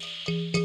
Música